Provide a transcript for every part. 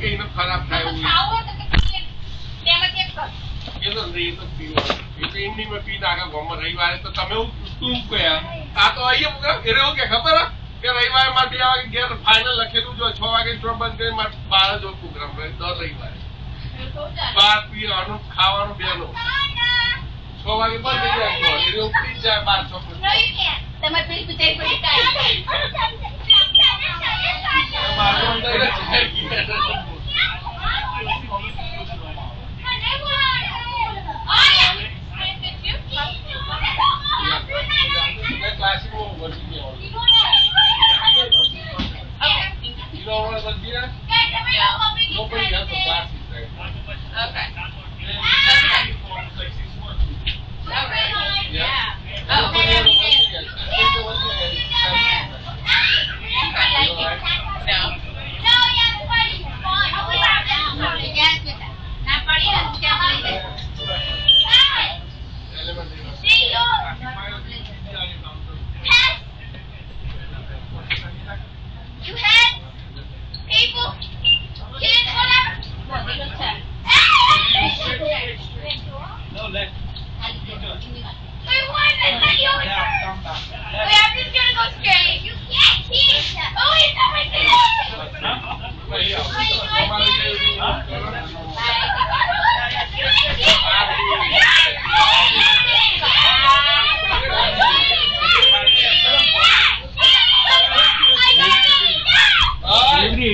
કે એને ખરાબ થાય એવું ખાવું હોય તો કે તેમાંથી એક કર. એ તો નહીં, એ તો પીવાનું. એ તો એમની મેં પીને આગળ ગામમાં રવિવારે તો તમે એવું શું કહ્યા આ તો અહીંયા મૂકે. એને એવું કે ખબર હે? કે રવિવારે મારે બે વાગે ઘેર ફાઇનલ લખેલું જો છ વાગે સ્ટોર બંધ કરી મારે બાર જ પ્રોગ્રામ રહે દર રવિવારે બાર પીવાનું ખાવાનું બેનો છ વાગે બંધ થઈ જાય સ્ટોર. એટલે ઉપડી જ જાય બાર છ પછી. તમારે પેલી પિતાઈ પડી કાઢી. Okay. Okay.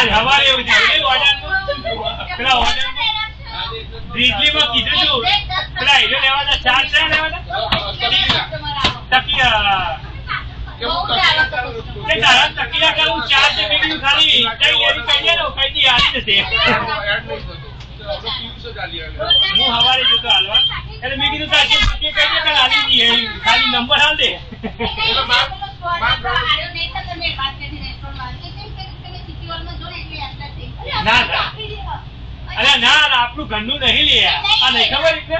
આજ હવારે એવું થયું. નહીં ઓર્ડરનું? પેલા ઓર્ડરમાં બ્રિજલીમાં કીધું છું. પેલા હીરો લેવાના ચાર ચાર લેવાના તકીયા. તારા કરું ચાર છે મેં ખાલી. કઈ એની કહી દે ને કઈ દી આવી. જશે. હું હવારે જતો હાલવા. એટલે મેં કીધું તાર દે જઈએ ખાલી નંબર હાલ દે. અરે ના આપણું ઘરનું નહીં લે. આ નહીં ખબર છે?